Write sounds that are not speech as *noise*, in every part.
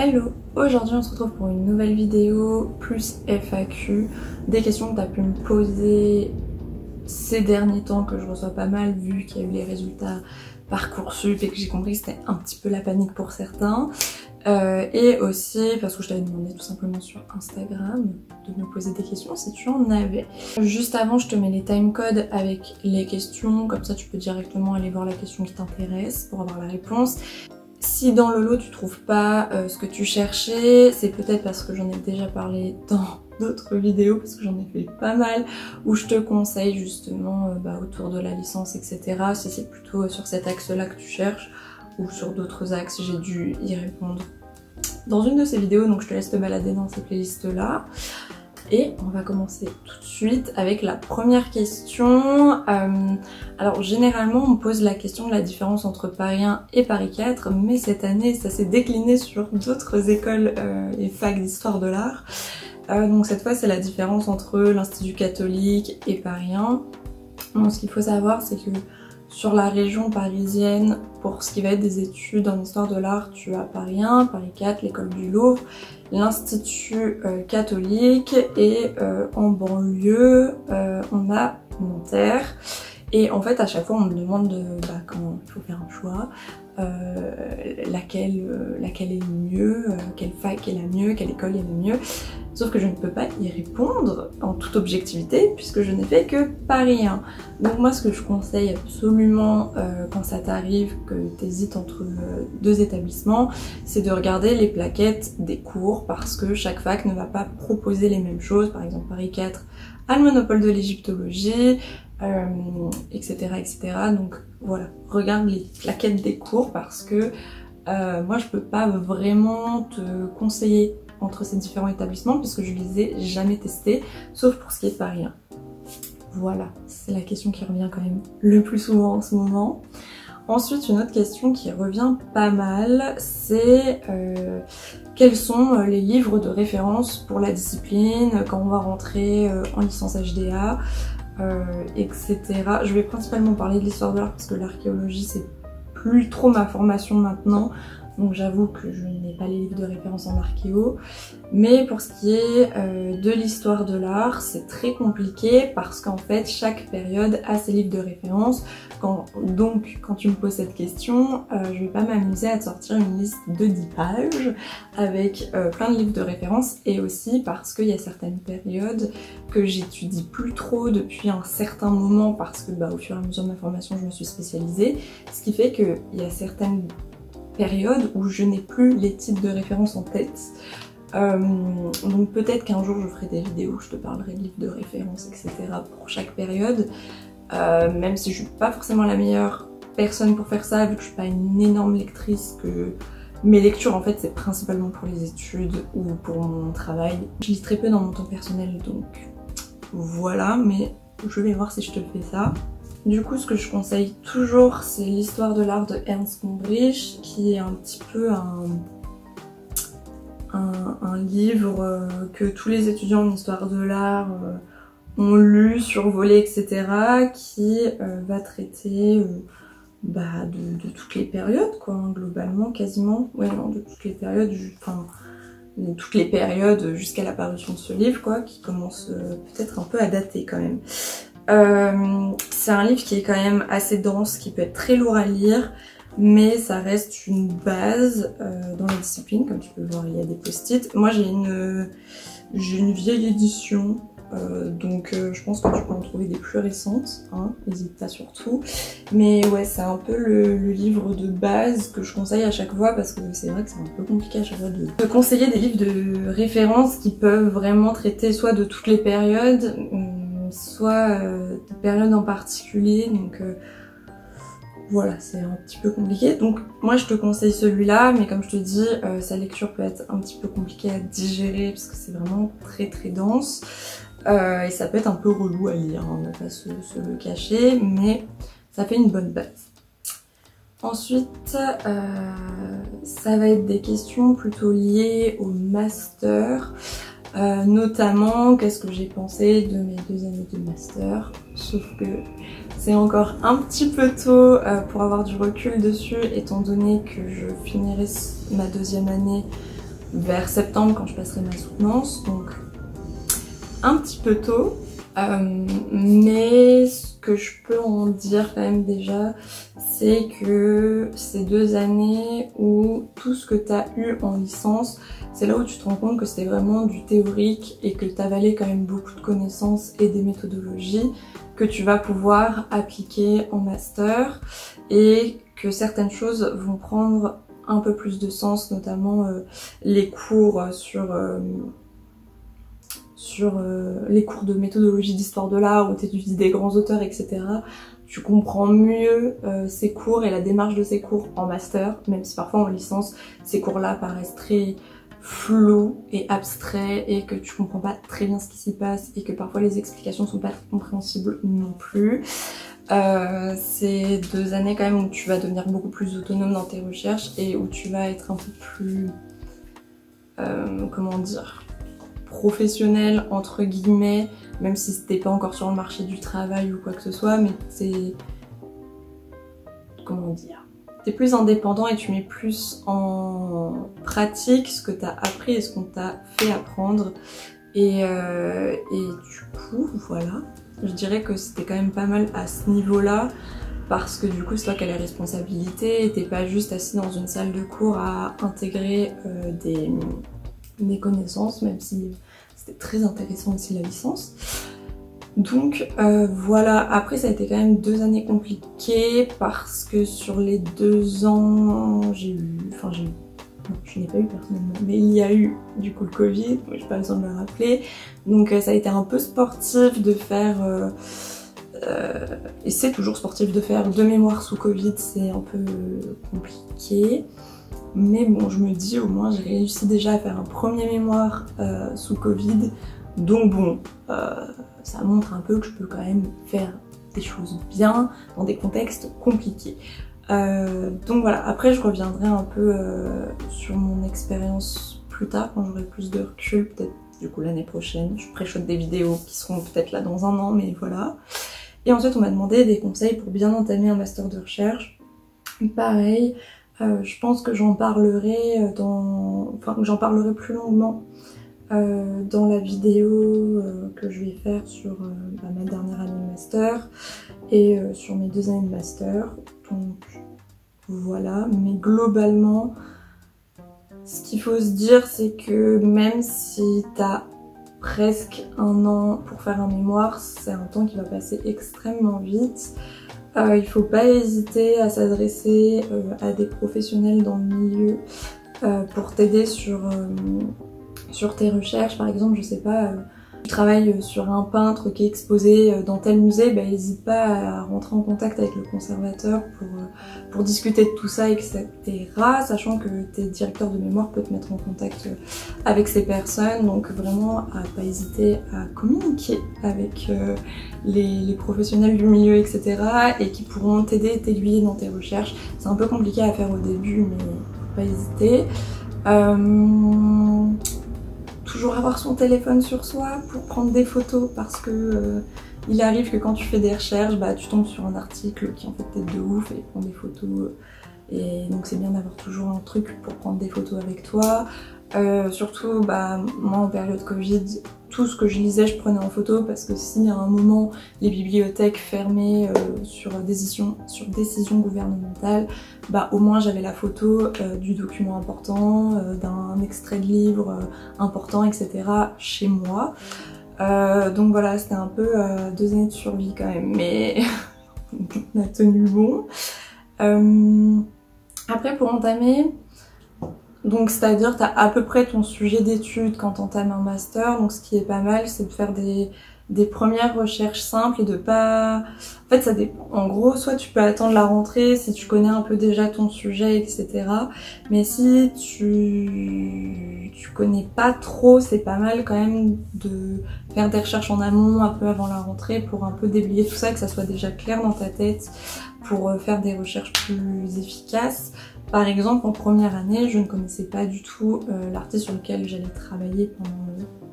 Hello Aujourd'hui on se retrouve pour une nouvelle vidéo plus FAQ, des questions que tu as pu me poser ces derniers temps que je reçois pas mal vu qu'il y a eu les résultats Parcoursup et que j'ai compris que c'était un petit peu la panique pour certains. Euh, et aussi parce que je t'avais demandé tout simplement sur Instagram de me poser des questions si tu en avais. Juste avant, je te mets les timecodes avec les questions, comme ça tu peux directement aller voir la question qui t'intéresse pour avoir la réponse. Si dans le lot tu trouves pas euh, ce que tu cherchais, c'est peut-être parce que j'en ai déjà parlé dans *laughs* d'autres vidéos, parce que j'en ai fait pas mal, où je te conseille justement euh, bah, autour de la licence, etc. Si c'est plutôt sur cet axe-là que tu cherches, ou sur d'autres axes, j'ai dû y répondre dans une de ces vidéos, donc je te laisse te balader dans ces playlists-là. Et on va commencer tout de suite avec la première question. Euh, alors généralement on pose la question de la différence entre Paris 1 et Paris 4, mais cette année ça s'est décliné sur d'autres écoles euh, et facs d'histoire de l'art. Euh, donc cette fois c'est la différence entre l'Institut catholique et Paris 1. Donc ce qu'il faut savoir c'est que sur la région parisienne, pour ce qui va être des études en histoire de l'art, tu as Paris 1, Paris 4, l'école du Louvre, l'Institut euh, catholique et euh, en banlieue, euh, on a Nanterre. Et en fait, à chaque fois, on me demande de, bah, comment il faut faire un choix, laquelle, laquelle est mieux, quelle fac est la mieux, quelle école est le mieux. Sauf que je ne peux pas y répondre en toute objectivité puisque je n'ai fait que Paris 1. Donc moi ce que je conseille absolument euh, quand ça t'arrive, que tu hésites entre euh, deux établissements, c'est de regarder les plaquettes des cours parce que chaque fac ne va pas proposer les mêmes choses. Par exemple Paris 4 a le monopole de l'égyptologie, etc., euh, etc. Donc voilà, regarde les plaquettes des cours parce que moi je peux pas vraiment te conseiller entre ces différents établissements puisque je les ai jamais testés, sauf pour ce qui est de Paris 1. Voilà, c'est la question qui revient quand même le plus souvent en ce moment. Ensuite, une autre question qui revient pas mal, c'est euh, quels sont euh, les livres de référence pour la discipline quand on va rentrer euh, en licence HDA, etc. Je vais principalement parler de l'histoire de l'art parce que l'archéologie c'est plus trop ma formation maintenant donc j'avoue que je n'ai pas les livres de référence en archéo. Mais pour ce qui est euh, de l'histoire de l'art, c'est très compliqué parce qu'en fait chaque période a ses livres de référence. donc quand tu me poses cette question, euh, je vais pas m'amuser à te sortir une liste de 10 pages avec euh, plein de livres de référence et aussi parce qu'il y a certaines périodes que j'étudie plus trop depuis un certain moment parce que bah, au fur et à mesure de ma formation je me suis spécialisée. Ce qui fait qu'il y a certaines période où je n'ai plus les types de références en tête. Euh, donc peut-être qu'un jour je ferai des vidéos où je te parlerai de livres de référence, etc. pour chaque période. Euh, même si je suis pas forcément la meilleure personne pour faire ça, vu que je suis pas une énorme lectrice, que mes lectures en fait c'est principalement pour les études ou pour mon travail. Je lis très peu dans mon temps personnel donc voilà, mais je vais voir si je te fais ça. Du coup, ce que je conseille toujours, c'est l'histoire de l'art de Ernst Gombrich, qui est un petit peu un, livre euh, que tous les étudiants en histoire de l'art euh, ont lu, survolé, etc., qui euh, va traiter bah, de, toutes les périodes, quoi, hein, globalement, quasiment, ouais, non, de toutes les périodes, enfin, toutes les périodes jusqu'à l'apparition de ce livre, quoi, qui commence peut-être un peu à dater quand même. Euh, c'est un livre qui est quand même assez dense, qui peut être très lourd à lire, mais ça reste une base euh, dans la discipline, comme tu peux voir il y a des post-it. Moi j'ai une, une vieille édition, euh, donc je pense que tu peux en trouver des plus récentes, hein, n'hésite pas surtout. Mais ouais c'est un peu le, livre de base que je conseille à chaque fois parce que c'est vrai que c'est un peu compliqué à chaque fois de, de conseiller des livres de référence qui peuvent vraiment traiter soit de toutes les périodes, soit euh, des périodes en particulier. Donc euh, voilà, c'est un petit peu compliqué. Donc moi je te conseille celui-là, mais comme je te dis, euh, sa lecture peut être un petit peu compliquée à digérer parce que c'est vraiment très très dense. et ça peut être un peu relou à lire, hein, on va pas se, le cacher, mais ça fait une bonne base. Ensuite, ça va être des questions plutôt liées au master. Euh, notamment, qu'est-ce que j'ai pensé de mes deux années de master? Sauf que c'est encore un petit peu tôt euh, pour avoir du recul dessus, étant donné que je finirai ma deuxième année vers septembre quand je passerai ma soutenance, donc un petit peu tôt. Euh, mais ce que je peux en dire quand même déjà, c'est que ces deux années où tout ce que tu as eu en licence, c'est là où tu te rends compte que c'était vraiment du théorique et que tu avalais quand même beaucoup de connaissances et des méthodologies que tu vas pouvoir appliquer en master et que certaines choses vont prendre un peu plus de sens, notamment euh, les cours sur... Euh, euh, les cours de méthodologie d'histoire de l'art où tu étudies des grands auteurs, etc. Tu comprends mieux ces cours et la démarche de ces cours en master, même si parfois en licence, ces cours-là paraissent très flou et abstrait et que tu comprends pas très bien ce qui s'y passe et que parfois les explications sont pas compréhensibles non plus. Euh, c'est deux années quand même où tu vas devenir beaucoup plus autonome dans tes recherches et où tu vas être un peu plus, euh, comment dire, professionnel entre guillemets, même si c'était pas encore sur le marché du travail ou quoi que ce soit, mais c'est, comment dire, t'es plus indépendant et tu mets plus en pratique ce que t'as appris et ce qu'on t'a fait apprendre. Et, euh, et du coup, voilà, je dirais que c'était quand même pas mal à ce niveau-là parce que du coup c'est toi qui as les responsabilités et t'es pas juste assis dans une salle de cours à intégrer euh, des, des, connaissances même si c'était très intéressant aussi la licence. Donc euh, voilà, après ça a été quand même deux années compliquées parce que sur les deux ans j'ai eu, enfin j'ai eu je n'ai pas eu personnellement, mais il y a eu du coup le Covid, je n'ai pas besoin de le rappeler. Donc euh, ça a été un peu sportif de faire, euh, euh, et c'est toujours sportif de faire deux mémoires sous Covid, c'est un peu compliqué. Mais bon, je me dis au moins j'ai réussi déjà à faire un premier mémoire sous Covid. Donc bon, ça montre un peu que je peux quand même faire des choses bien dans des contextes compliqués. Euh, donc voilà, après je reviendrai un peu euh, sur mon expérience plus tard, quand j'aurai plus de recul, peut-être du coup l'année prochaine. Je préchote des vidéos qui seront peut-être là dans un an, mais voilà. Et ensuite on m'a demandé des conseils pour bien entamer un master de recherche. Pareil, euh, je pense que j'en parlerai dans... Enfin, j'en parlerai plus longuement dans la vidéo que je vais faire sur bah, ma dernière année de master et sur mes deux années de master. Donc voilà, mais globalement, ce qu'il faut se dire, c'est que même si t'as presque un an pour faire un mémoire, c'est un temps qui va passer extrêmement vite. Euh, il faut pas hésiter à s'adresser euh, à des professionnels dans le milieu euh, pour t'aider sur, sur tes recherches. Par exemple, je sais pas tu travailles sur un peintre qui est exposé euh, dans tel musée, bah, n'hésite pas à rentrer en contact avec le conservateur pour, euh, pour discuter de tout ça, etc. Sachant que tes directeurs de mémoire peuvent te mettre en contact euh, avec ces personnes, donc vraiment à pas hésiter à communiquer avec les, les, professionnels du milieu, etc. et qui pourront t'aider t'aiguiller dans tes recherches. C'est un peu compliqué à faire au début, mais pas hésiter. Euh, toujours avoir son téléphone sur soi pour prendre des photos parce que euh, il arrive que quand tu fais des recherches, bah, tu tombes sur un article qui en fait peut-être de ouf et prend des photos. Et donc c'est bien d'avoir toujours un truc pour prendre des photos avec toi. Euh, surtout, bah, moi en période Covid, tout ce que je lisais, je prenais en photo parce que si à un moment les bibliothèques fermaient euh, sur, décision, sur décision gouvernementale, bah au moins j'avais la photo euh, du document important, d'un extrait de livre important, etc. chez moi. donc voilà, c'était un peu deux années de survie quand même, mais *laughs* on a tenu bon. après pour entamer, donc c'est-à-dire tu à peu près ton sujet d'étude quand t'entames un master, donc ce qui est pas mal c'est de faire des, des premières recherches simples et de pas... En fait ça dépend. En gros soit tu peux attendre la rentrée si tu connais un peu déjà ton sujet etc. Mais si tu, tu connais pas trop c'est pas mal quand même de faire des recherches en amont un peu avant la rentrée pour un peu déblayer tout ça, que ça soit déjà clair dans ta tête pour euh, faire des recherches plus efficaces. Par exemple, en première année, je ne connaissais pas du tout euh, l'artiste sur lequel j'allais travailler pendant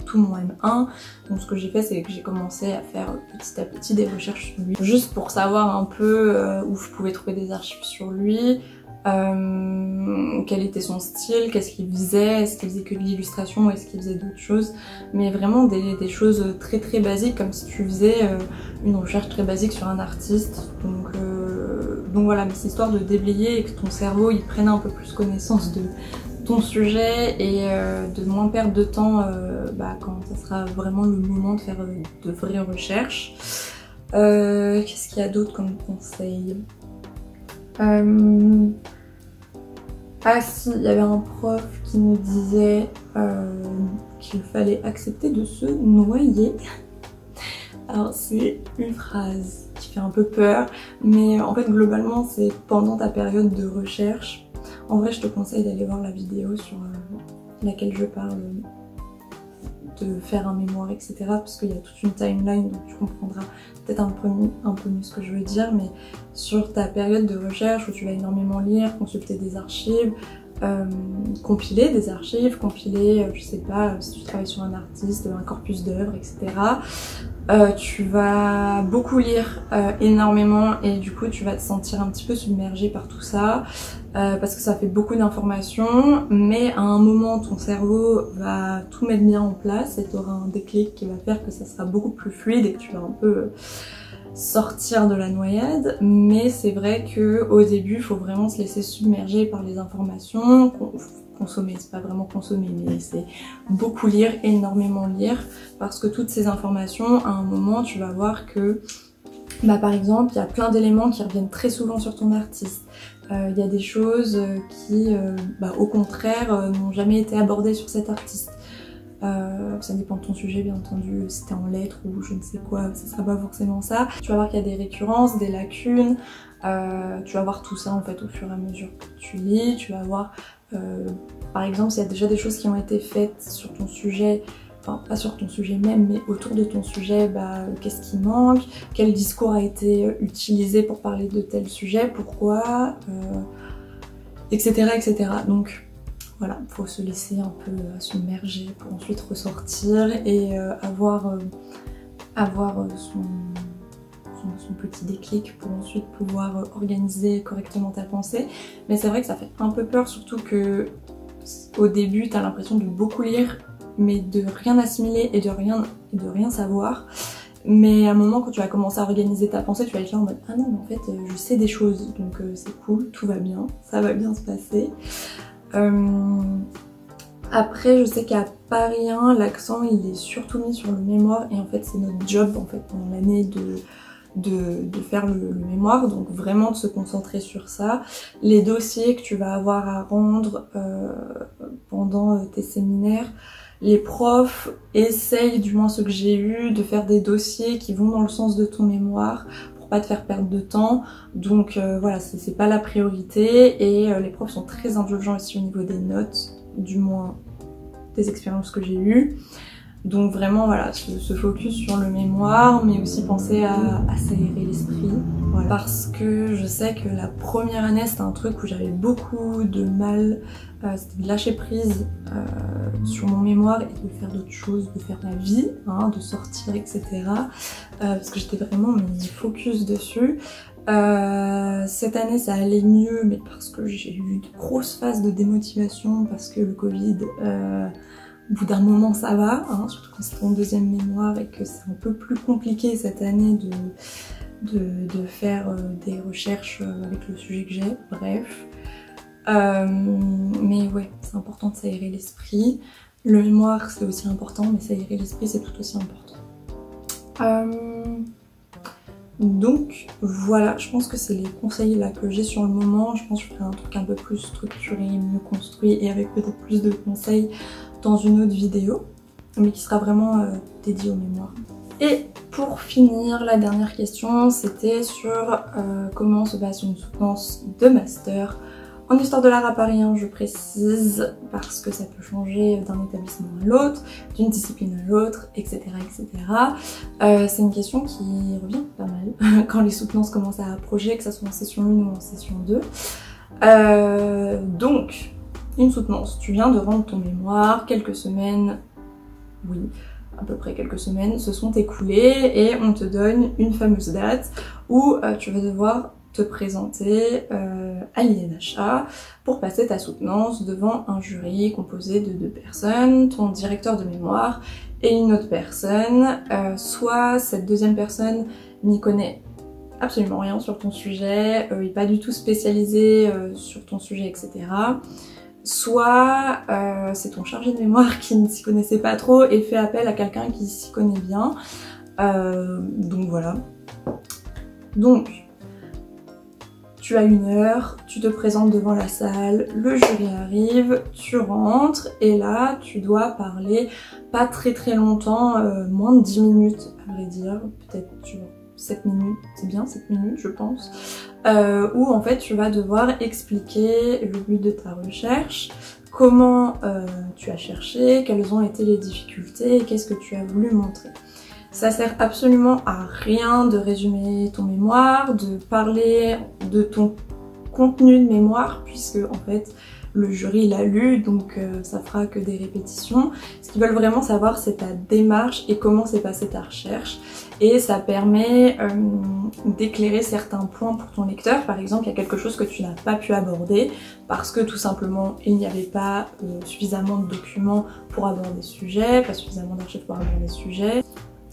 tout mon M1. Donc ce que j'ai fait, c'est que j'ai commencé à faire petit à petit des recherches sur lui, juste pour savoir un peu euh, où je pouvais trouver des archives sur lui. euh, quel était son style, qu'est-ce qu'il faisait, est-ce qu'il faisait que de l'illustration ou est-ce qu'il faisait d'autres choses, mais vraiment des, choses très très basiques comme si tu faisais euh, une recherche très basique sur un artiste. Donc, euh, donc voilà, mais c'est histoire de déblayer et que ton cerveau il prenne un peu plus connaissance de ton sujet et de moins perdre de temps bah, quand ça sera vraiment le moment de faire de vraies recherches. Qu'est-ce qu'il y a d'autre comme conseil? Euh... Ah si, il y avait un prof qui nous disait euh, qu'il fallait accepter de se noyer. *laughs* Alors c'est une phrase un peu peur, mais en fait globalement c'est pendant ta période de recherche. En vrai je te conseille d'aller voir la vidéo sur euh, laquelle je parle de faire un mémoire, etc. Parce qu'il y a toute une timeline, donc tu comprendras peut-être un peu, un peu mieux ce que je veux dire, mais sur ta période de recherche où tu vas énormément lire, consulter des archives, euh, compiler des archives, compiler, euh, je sais pas, si tu travailles sur un artiste, un corpus d'œuvres, etc. Euh, tu vas beaucoup lire énormément et du coup tu vas te sentir un petit peu submergé par tout ça parce que ça fait beaucoup d'informations mais à un moment ton cerveau va tout mettre bien en place et tu auras un déclic qui va faire que ça sera beaucoup plus fluide et que tu vas un peu sortir de la noyade, mais c'est vrai que au début, il faut vraiment se laisser submerger par les informations, consommer, c'est pas vraiment consommer, mais c'est beaucoup lire, énormément lire, parce que toutes ces informations, à un moment, tu vas voir que, bah par exemple, il y a plein d'éléments qui reviennent très souvent sur ton artiste. Euh, il y a des choses qui, euh, bah, au contraire, euh, n'ont jamais été abordées sur cet artiste. Euh, ça dépend de ton sujet bien entendu, si t'es en lettres ou je ne sais quoi, ça sera pas forcément ça. Tu vas voir qu'il y a des récurrences, des lacunes, euh, tu vas voir tout ça en fait au fur et à mesure que tu lis, tu vas voir euh, par exemple s'il y a déjà des choses qui ont été faites sur ton sujet, enfin pas sur ton sujet même mais autour de ton sujet, bah, qu'est-ce qui manque, quel discours a été utilisé pour parler de tel sujet, pourquoi, etc. etc. Donc voilà, faut se laisser un peu euh, submerger pour ensuite ressortir et euh, avoir, euh, avoir son, son, petit déclic pour ensuite pouvoir organiser correctement ta pensée. Mais c'est vrai que ça fait un peu peur, surtout que au début, t'as l'impression de beaucoup lire, mais de rien assimiler et de rien, de rien savoir. Mais à un moment, quand tu vas commencer à organiser ta pensée, tu vas être là en mode Ah non, mais en fait, je sais des choses, donc c'est cool, tout va bien, ça va bien se passer. Euh, après, je sais qu'à Paris 1, l'accent il est surtout mis sur le mémoire et en fait c'est notre job en fait pendant l'année de, de, faire le, mémoire, donc vraiment de se concentrer sur ça. Les dossiers que tu vas avoir à rendre euh, pendant euh, tes séminaires, les profs essayent, du moins ceux que j'ai eu, de faire des dossiers qui vont dans le sens de ton mémoire pas te faire perdre de temps. Donc euh, voilà, c'est pas la priorité et euh, les profs sont très indulgents aussi au niveau des notes, du moins des expériences que j'ai eues. Donc vraiment voilà, se, focus sur le mémoire, mais aussi penser à, à s'aérer l'esprit. Parce que je sais que la première année c'était un truc où j'avais beaucoup de mal, euh, c'était de lâcher prise euh, sur mon mémoire et de faire d'autres choses, de faire ma vie, hein, de sortir, etc. Euh, parce que j'étais vraiment mis focus dessus. cette année ça allait mieux, mais parce que j'ai eu de grosses phases de démotivation, parce que le Covid au bout d'un moment ça va, hein, surtout quand c'est en deuxième mémoire et que c'est un peu plus compliqué cette année de, de, faire euh, des recherches euh, avec le sujet que j'ai, bref. Euh, mais ouais, c'est important de s'aérer l'esprit. Le mémoire c'est aussi important, mais s'aérer l'esprit c'est tout aussi important. donc voilà, je pense que c'est les conseils là que j'ai sur le moment. Je pense que je ferai un truc un peu plus structuré, mieux construit et avec peut-être plus de conseils dans une autre vidéo, mais qui sera vraiment euh, dédiée aux mémoires. Et pour finir, la dernière question, c'était sur euh, comment se passe une soutenance de master en histoire de l'art à Paris, hein, je précise, parce que ça peut changer d'un établissement à l'autre, d'une discipline à l'autre, etc. etc. Euh, c'est une question qui revient pas mal *laughs* quand les soutenances commencent à approcher, que ça soit en session 1 ou en session 2. donc, une soutenance. Tu viens de rendre ton mémoire, quelques semaines, oui, à peu près quelques semaines se sont écoulées et on te donne une fameuse date où euh, tu vas devoir te présenter euh, à l'INHA pour passer ta soutenance devant un jury composé de deux personnes, ton directeur de mémoire et une autre personne. Euh, soit cette deuxième personne n'y connaît absolument rien sur ton sujet, euh, il n'est pas du tout spécialisé euh, sur ton sujet, etc. Soit euh, c'est ton chargé de mémoire qui ne s'y connaissait pas trop et fait appel à quelqu'un qui s'y connaît bien. donc voilà. Donc, tu as une heure, tu te présentes devant la salle, le jury arrive, tu rentres et là tu dois parler pas très très longtemps, euh, moins de 10 minutes à vrai dire, peut-être tu vois 7 minutes, c'est bien 7 minutes je pense, euh, où en fait tu vas devoir expliquer le but de ta recherche, comment euh, tu as cherché, quelles ont été les difficultés qu'est-ce que tu as voulu montrer. Ça sert absolument à rien de résumer ton mémoire, de parler de ton contenu de mémoire, puisque en fait le jury l'a lu, donc euh, ça fera que des répétitions. Ce qu'ils veulent vraiment savoir, c'est ta démarche et comment s'est passée ta recherche. Et ça permet euh, d'éclairer certains points pour ton lecteur. Par exemple, il y a quelque chose que tu n'as pas pu aborder parce que tout simplement, il n'y avait pas euh, suffisamment de documents pour aborder ce sujet, pas suffisamment d'archives pour aborder ce sujet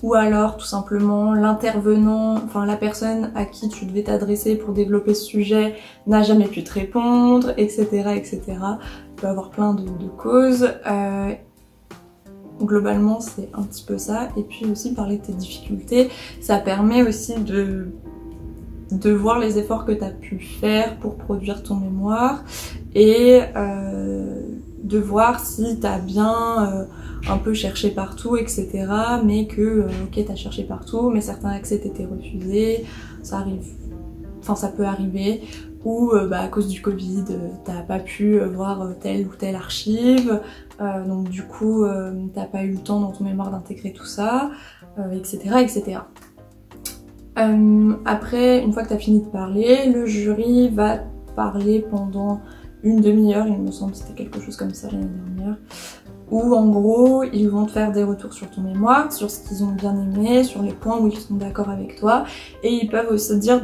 ou alors tout simplement l'intervenant, enfin la personne à qui tu devais t'adresser pour développer ce sujet n'a jamais pu te répondre, etc. etc. Il peut avoir plein de, causes. Euh, globalement c'est un petit peu ça. Et puis aussi parler de tes difficultés, ça permet aussi de de voir les efforts que tu as pu faire pour produire ton mémoire et euh, de voir si tu as bien euh, un peu cherché partout, etc. Mais que, euh, ok, t'as cherché partout, mais certains accès t'étaient refusés, ça arrive, enfin ça peut arriver, ou euh, bah, à cause du Covid, t'as pas pu voir telle ou telle archive, donc du coup t'as pas eu le temps dans ton mémoire d'intégrer tout ça, etc. etc. après, une fois que t'as fini de parler, le jury va parler pendant une demi-heure, il me semble, c'était quelque chose comme ça l'année dernière, où en gros, ils vont te faire des retours sur ton mémoire, sur ce qu'ils ont bien aimé, sur les points où ils sont d'accord avec toi, et ils peuvent aussi dire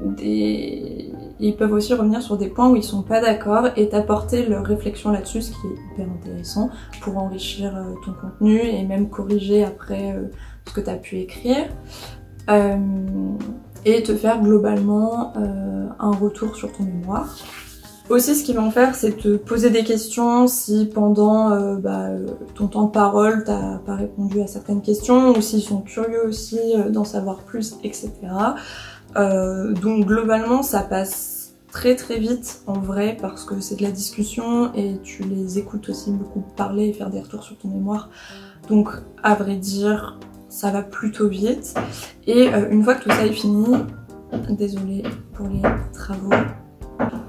des... Ils peuvent aussi revenir sur des points où ils sont pas d'accord et t'apporter leur réflexion là-dessus, ce qui est hyper intéressant pour enrichir euh, ton contenu et même corriger après euh, ce que tu as pu écrire. Euh, et te faire globalement un retour sur ton mémoire. Aussi, ce qu'ils vont faire, c'est te poser des questions si pendant euh, bah, ton temps de parole, t'as pas répondu à certaines questions, ou s'ils sont curieux aussi euh, d'en savoir plus, etc. Euh, donc globalement, ça passe très très vite en vrai parce que c'est de la discussion et tu les écoutes aussi beaucoup parler et faire des retours sur ton mémoire. Donc à vrai dire, ça va plutôt vite. Et une fois que tout ça est fini, désolée pour les travaux,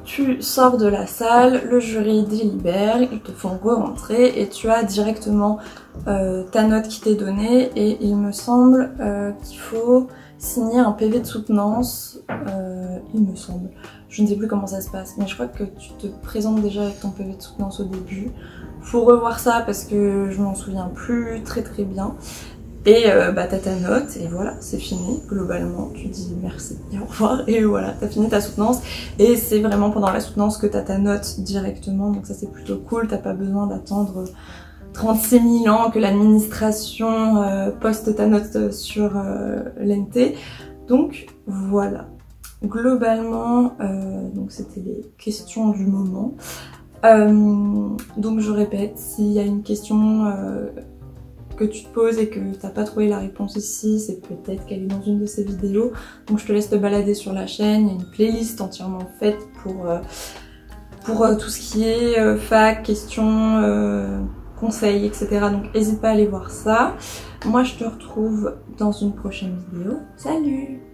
tu sors de la salle, le jury délibère, ils te font re-rentrer et tu as directement euh, ta note qui t'est donnée et il me semble euh, qu'il faut signer un PV de soutenance, euh, il me semble. Je ne sais plus comment ça se passe, mais je crois que tu te présentes déjà avec ton PV de soutenance au début. Faut revoir ça parce que je m'en souviens plus très très bien. Et euh, bah t'as ta note et voilà, c'est fini. Globalement, tu dis merci et au revoir *laughs* et voilà, t'as fini ta soutenance. Et c'est vraiment pendant la soutenance que t'as ta note directement, donc ça c'est plutôt cool. T'as pas besoin d'attendre 36 000 ans que l'administration euh, poste ta note sur euh, l'NT. Donc voilà. Globalement, euh, donc c'était les questions du moment. donc je répète, s'il y a une question que tu te poses et que t'as pas trouvé la réponse ici, c'est peut-être qu'elle est dans une de ces vidéos. Donc je te laisse te balader sur la chaîne, il y a une playlist entièrement faite pour, euh, pour euh, tout ce qui est euh, fac, questions, conseils, etc. Donc n'hésite pas à aller voir ça. Moi je te retrouve dans une prochaine vidéo. Salut